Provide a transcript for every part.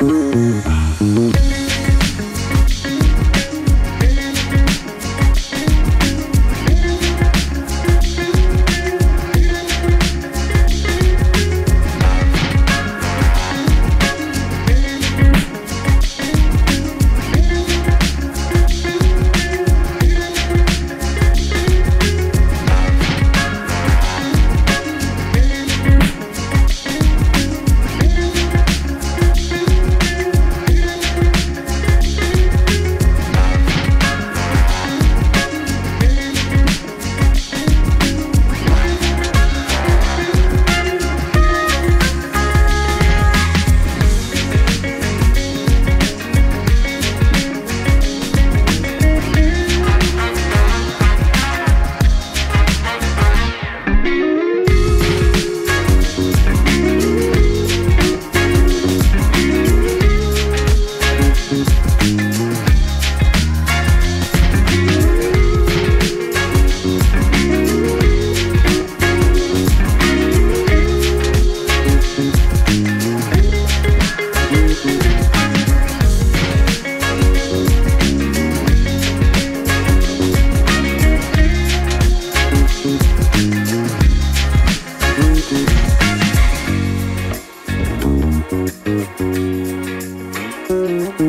Bye.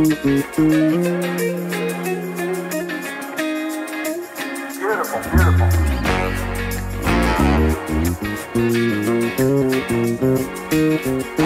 Beautiful, beautiful.